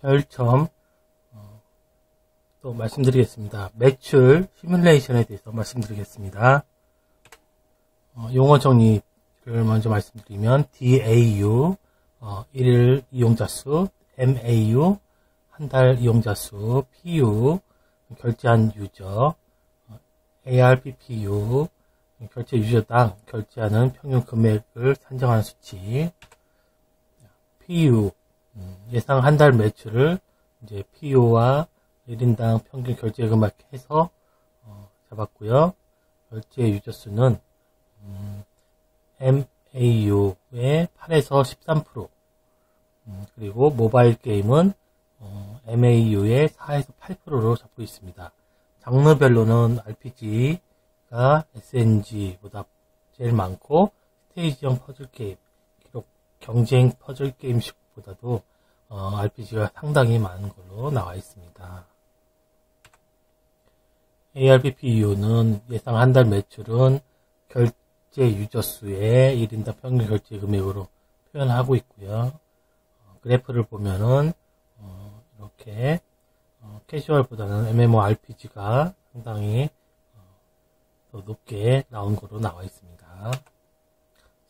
별점 어, 또 말씀드리겠습니다. 매출 시뮬레이션에 대해서 말씀드리겠습니다. 어, 용어 정리를 먼저 말씀드리면 DAU 어, 1일 이용자 수, MAU 한 달 이용자 수, PU 결제한 유저, 어, ARPPU 결제 유저당 결제하는 평균 금액을 산정하는 수치, PU 음, 예상 한 달 매출을 이제 PU와 1인당 평균 결제 금액 해서 어, 잡았고요. 결제 유저 수는 음, MAU의 8에서 13%, 음, 그리고 모바일 게임은 어, MAU의 4에서 8%로 잡고 있습니다. 장르별로는 RPG가 SNG보다 제일 많고 스테이지형 퍼즐 게임, 기록 경쟁 퍼즐 게임식 보다도 어, RPG가 상당히 많은 걸로 나와 있습니다. ARPPU는 예상 한 달 매출은 결제 유저 수의 1인당 평균 결제 금액으로 표현하고 있고요. 어, 그래프를 보면은 어, 이렇게 어, 캐주얼보다는 MMORPG가 상당히 어, 더 높게 나온 거로 나와 있습니다.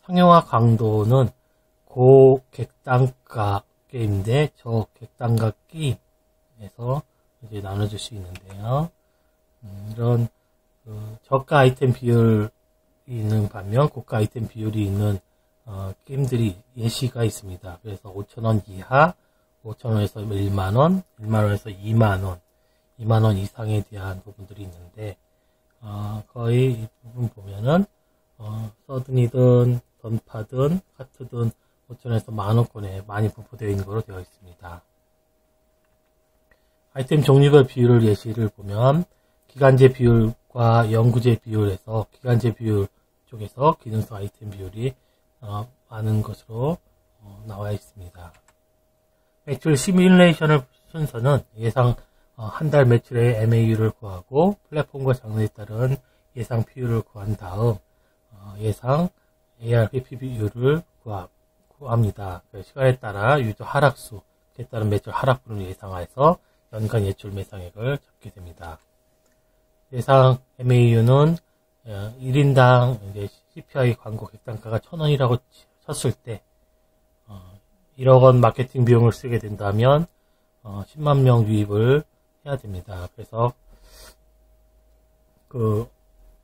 상용화 강도는 고객단가 게임인데 저객단가 게임에서 이제 나눠줄 수 있는데요. 음, 이런 그 저가 아이템 비율이 있는 반면 고가 아이템 비율이 있는 어, 게임들이 예시가 있습니다. 그래서 5천원 이하, 5천원에서 1만원, 1만원에서 2만원, 2만원 이상에 대한 부분들이 있는데 어, 거의 이 부분 보면은 어, 서든이든 던파든 카트든 5천원에서 만원권에 많이 분포되어 있는 것으로 되어 있습니다. 아이템 종류별 비율을 예시를 보면 기간제 비율과 연구제 비율에서 기간제 비율 쪽에서 기능성 아이템 비율이 어, 많은 것으로 어, 나와 있습니다. 매출 시뮬레이션을 순서는 예상 어, 한달 매출의 MAU를 구하고 플랫폼과 장르에 따른 예상 PU를 구한 다음 어, 예상 ARPP 비율을 구합 니다. 그 시간에 따라 유저 하락수에 따른 매출 하락분을 예상해서 연간 예출 매상액을 잡게 됩니다. 예상 MAU는 1인당 어, CPI 광고 객단가가 1000원이라고 쳤을 때 1억 어, 원 마케팅 비용을 쓰게 된다면 10만 어, 명 유입을 해야 됩니다. 그래서 그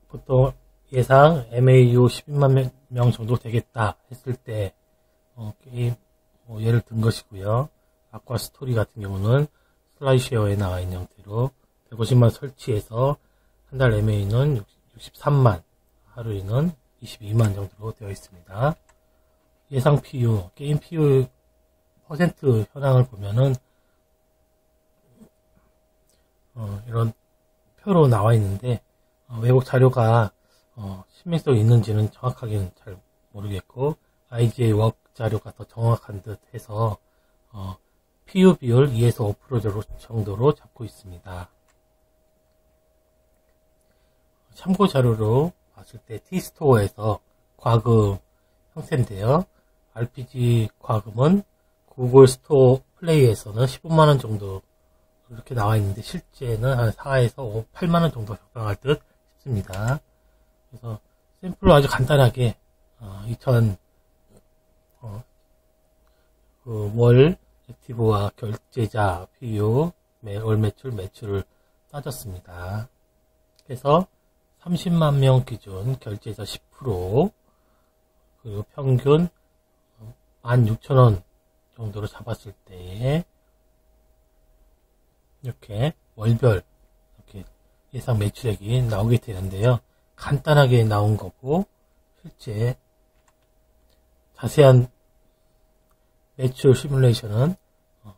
보통 예상 MAU 12만 명 정도 되겠다 했을 때 어, 게임 어, 예를 든 것이고요. 아쿠아 스토리 같은 경우는 SlideShare에 나와 있는 형태로 150만 설치해서 한 달 MAU는 63만, 하루에는 22만 정도로 되어 있습니다. 예상 PU, 게임 PU 퍼센트 현황을 보면은 어, 이런 표로 나와 있는데 어, 외국 자료가 어, 신빙성이 있는지는 정확하게는 잘 모르겠고 IGA 웍 자료가 더 정확한 듯 해서 어, PU 비율 2에서 5% 정도로 잡고 있습니다. 참고 자료로 봤을 때 T스토어에서 과금 형태인데요. RPG 과금은 구글 스토어 플레이에서는 15만원 정도 이렇게 나와 있는데 실제는 한 4에서 5, 8만원 정도 적당할 듯 싶습니다. 그래서 샘플로 아주 간단하게 어, 2000 어, 그 월 active와 결제자 PU 월 매출 매출을 따졌습니다. 그래서 30만 명 기준 결제자 10% 그리고 평균 16,000원 정도로 잡았을 때 이렇게 월별 이렇게 예상 매출액이 나오게 되는데요. 간단하게 나온 거고 실제 자세한 매출 시뮬레이션은 어,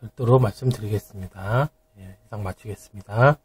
별도로 말씀드리겠습니다. 예, 이상 마치겠습니다.